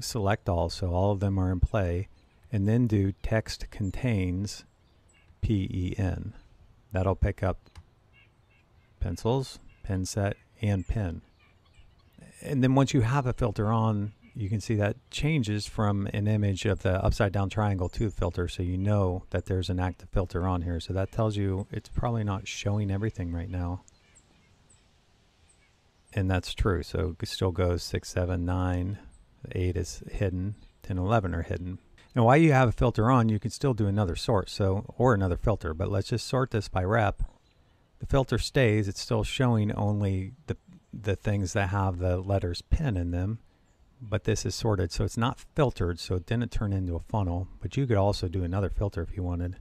select all, so all of them are in play, and then do text contains PEN. That'll pick up pencils, pen set, and pen. And then once you have a filter on, you can see that changes from an image of the upside down triangle to the filter so you know that there's an active filter on here. So that tells you it's probably not showing everything right now. And that's true. So it still goes 6, 7, 9, 8 is hidden, 10, and 11 are hidden. Now while you have a filter on, you can still do another sort, so or another filter, but let's just sort this by rep. The filter stays, it's still showing only the, the things that have the letters pen in them but this is sorted so it's not filtered so it didn't turn into a funnel but you could also do another filter if you wanted